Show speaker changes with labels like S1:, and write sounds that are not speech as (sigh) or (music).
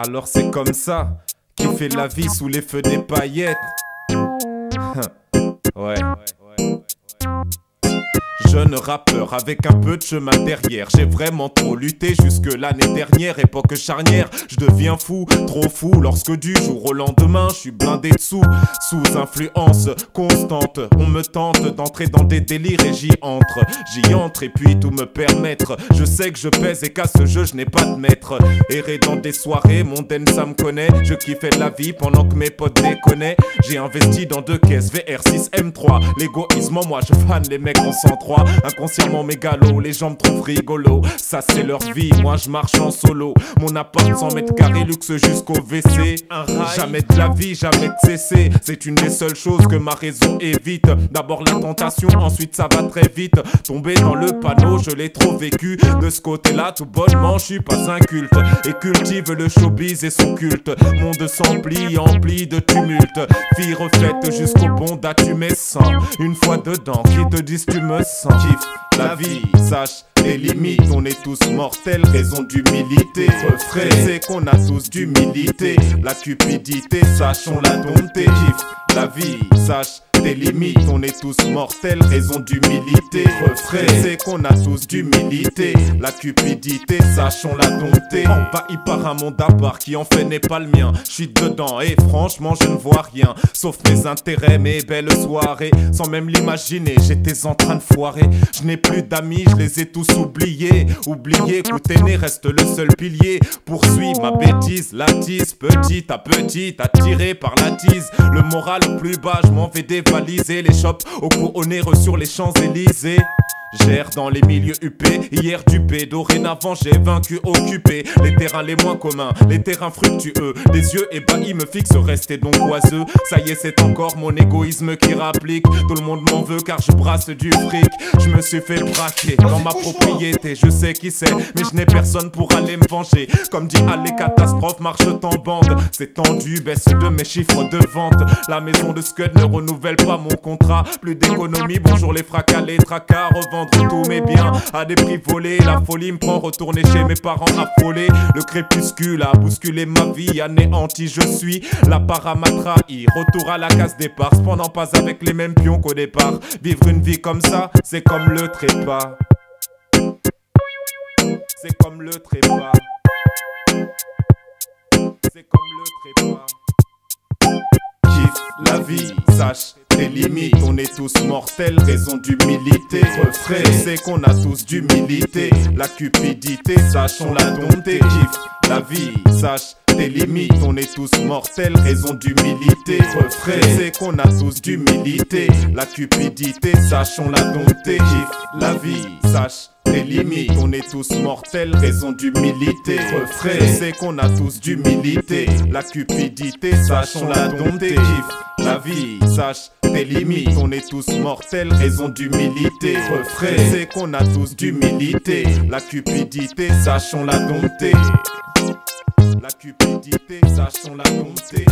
S1: Alors c'est comme ça qui fait la vie sous les feux des paillettes. (laughs) ouais. Jeune rappeur avec un peu de chemin derrière. J'ai vraiment trop lutté jusque l'année dernière, époque charnière. Je deviens fou, trop fou, lorsque du jour au lendemain, je suis blindé dessous, sous influence constante. On me tente d'entrer dans des délires et j'y entre. J'y entre et puis tout me permettre. Je sais que je pèse et qu'à ce jeu, je n'ai pas de maître. Errer dans des soirées, mondaine, ça me connaît. Je kiffais la vie pendant que mes potes déconnaient. J'ai investi dans deux caisses VR6 M3. L'égoïsme, moi je fan les mecs en 103. Inconsciemment mégalo, les gens me trouvent rigolo. Ça c'est leur vie, moi je marche en solo. Mon appart 100 mètres carrés, luxe jusqu'au WC. Jamais de la vie, jamais de cesser. C'est une des seules choses que ma raison évite. D'abord la tentation, ensuite ça va très vite. Tomber dans le panneau, je l'ai trop vécu. De ce côté-là, tout bonnement, je suis pas un culte. Et cultive le showbiz et son culte. Monde s'emplit, empli de tumulte. Fille refaite jusqu'au bon tu mets sang. Une fois dedans, qui te disent tu me sens la vie, sache les limites, on est tous mortels, raison d'humilité. Refrain, c'est qu'on a tous d'humilité. La cupidité, sachons la dompter. La vie, sache des limites, on est tous mortels, raison d'humilité. Refrain, c'est qu'on a tous d'humilité. La cupidité, sachons la dompter. Envahi par un monde à part qui en fait n'est pas le mien. Je suis dedans et franchement, je ne vois rien. Sauf mes intérêts, mes belles soirées. Sans même l'imaginer, j'étais en train de foirer. Je n'ai plus d'amis, je les ai tous oubliés. Oubliés, né reste le seul pilier. Poursuis ma bêtise, la tise, petit à petit, attiré par la tise. Le moral plus bas, je m'en vais des les shops au onéreux sur les Champs-Élysées. Gère dans les milieux UP, hier dupé, dorénavant j'ai vaincu, occupé les terrains les moins communs, les terrains fructueux, des yeux ébahis me fixent, rester donc oiseux. Ça y est, c'est encore mon égoïsme qui rapplique. Tout le monde m'en veut car je brasse du fric. Je me suis fait braquer dans ma propriété, je sais qui c'est, mais je n'ai personne pour aller me venger. Comme dit allez, catastrophe marche en bande. C'est tendu, baisse de mes chiffres de vente. La maison de Scud ne renouvelle pas mon contrat. Plus d'économie, bonjour les fracas, les tracas, tous mes biens à des prix volés. La folie me prend, retourner chez mes parents affolés. Le crépuscule a bousculé ma vie, anéanti je suis. La para m'a trahi, retour à la case départ. Cependant pas avec les mêmes pions qu'au départ. Vivre une vie comme ça, c'est comme le trépas. C'est comme le trépas. C'est comme le trépas. Kiffe la vie, sache tes limites. On est tous mortels, raison d'humilité. Refrain, c'est qu'on a tous d'humilité. La cupidité, sachons la dompter. Kiffe la vie, sache tes limites. On est tous mortels, raison d'humilité. Refrain, c'est qu'on a tous d'humilité. La cupidité, sachons la dompter. Kiffe la vie, sache tes limites. On est tous mortels, raison d'humilité. Refrain, c'est qu'on a tous d'humilité. La cupidité, sachons la dompter. Kiffe la vie, sache tes limites. On est tous mortels, raison d'humilité. Refrain, c'est qu'on a tous d'humilité. La cupidité, sachons la dompter. La cupidité, sachons la dompter.